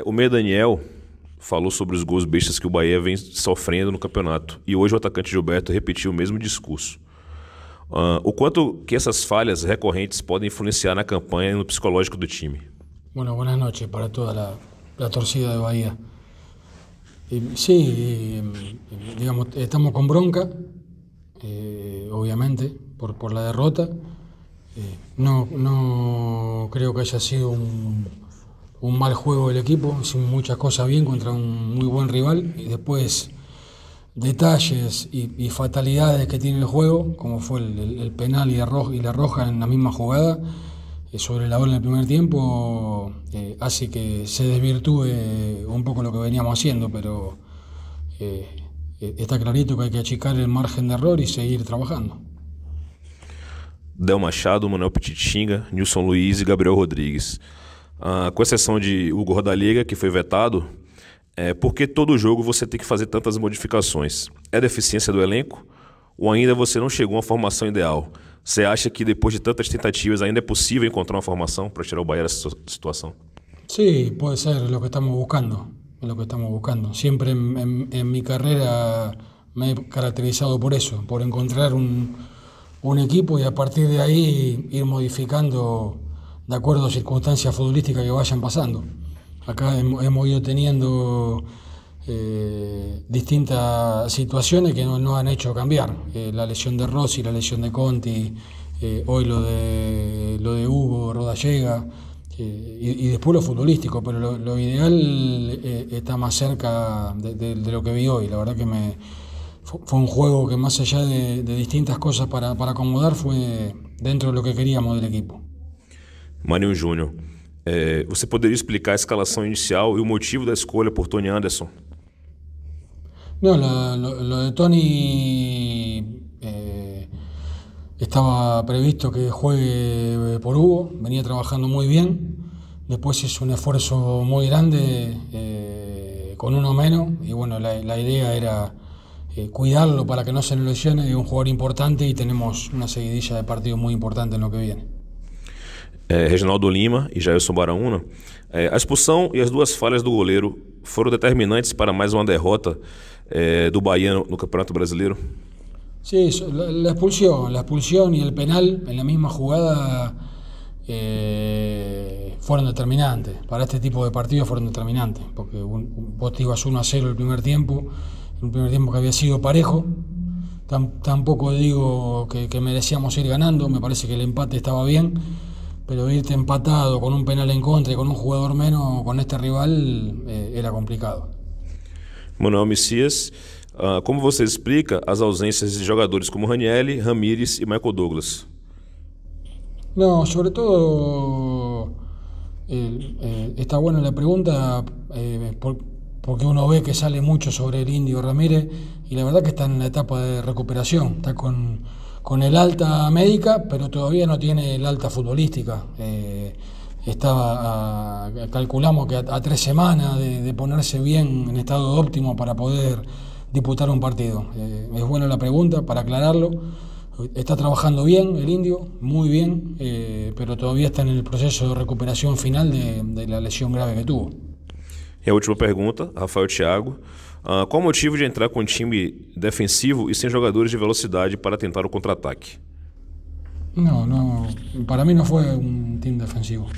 É, o meia Daniel falou sobre os gols bestas que o Bahia vem sofrendo no campeonato. E hoje o atacante Gilberto repetiu o mesmo discurso. Uh, o quanto que essas falhas recorrentes podem influenciar na campanha e no psicológico do time? Bueno, buenas noches para toda la, la torcida de Bahía. Eh, sí, digamos, estamos con bronca, eh, obviamente, por, por la derrota. Eh, no, no creo que haya sido un, un mal juego del equipo, hicimos muchas cosas bien contra un muy buen rival y después detalles y, fatalidades que tiene el juego, como fue el, penal y la, roja, en la misma jugada, eh, sobre la bola en el primer tiempo, eh, hace que se desvirtúe un poco lo que veníamos haciendo, pero eh, está clarito que hay que achicar el margen de error y seguir trabajando. Del Machado, Manuel Petitinga, Nilson Luiz e Gabriel Rodrigues. Uh, com exceção de Hugo Rodallega, que foi vetado, é, por que todo jogo você tem que fazer tantas modificações? É deficiência do elenco? Ou ainda você não chegou a uma formação ideal? Você acha que depois de tantas tentativas ainda é possível encontrar uma formação para tirar o Bahia dessa situação? Sí, puede ser lo que estamos buscando, lo que estamos buscando. Siempre en, en, en mi carrera me he caracterizado por eso, por encontrar un, un equipo y a partir de ahí ir modificando de acuerdo a circunstancias futbolísticas que vayan pasando. Acá hemos ido teniendo eh, distintas situaciones que no, no han hecho cambiar. Eh, la lesión de Rossi, la lesión de Conti, eh, hoy lo de, lo de Hugo, Rodallega, y, y, después lo futbolístico, pero lo, ideal está más cerca de, lo que vi hoy. La verdad que me, fue un juego que más allá de, distintas cosas para acomodar, fue dentro de lo que queríamos del equipo. Maninho Júnior, é, você poderia explicar a escalação inicial e o motivo da escolha por Tony Anderson? No, lo, de Tony eh, estaba previsto que juegue por Hugo, venía trabajando muy bien, después hizo un esfuerzo muy grande eh, con uno menos. Y bueno, la, la idea era eh, cuidarlo para que no se lesione, es un jugador importante y tenemos una seguidilla de partidos muy importante en lo que viene. É, Reginaldo Lima e Jailson Baraúna, é, a expulsão e as duas falhas do goleiro foram determinantes para mais uma derrota do Bahia no, no, Campeonato Brasileiro? Sí, la, expulsión, la expulsión y el penal en la misma jugada eh, fueron determinantes. Para este tipo de partidos fueron determinantes, porque un, vos te ibas 1 a 0 el primer tiempo, un primer tiempo que había sido parejo. Tam, tampoco digo que merecíamos ir ganando, me parece que el empate estaba bien pero irte empatado con un penal en contra y con un jugador menos con este rival eh, era complicado. Manuel Messias, uh, como você explica as ausências de jogadores como Ranielli, Ramírez e Michael Douglas? No, sobre todo eh, eh, está buena la pregunta eh, por, porque uno ve que sale mucho sobre el indio Ramírez y la verdad que está en la etapa de recuperación, está con con el alta médica, pero todavía no tiene el alta futbolística. Eh, estaba a, calculamos que a, tres semanas de, ponerse bien en estado óptimo para poder disputar un partido. Eh, es buena la pregunta para aclararlo. Está trabajando bien el indio, muy bien, eh, pero todavía está en el proceso de recuperación final de la lesión grave que tuvo. E a última pergunta, Rafael Thiago. Uh, qual o motivo de entrar com um time defensivo e sem jogadores de velocidade para tentar o contra-ataque? Não, não. Para mim não foi um time defensivo.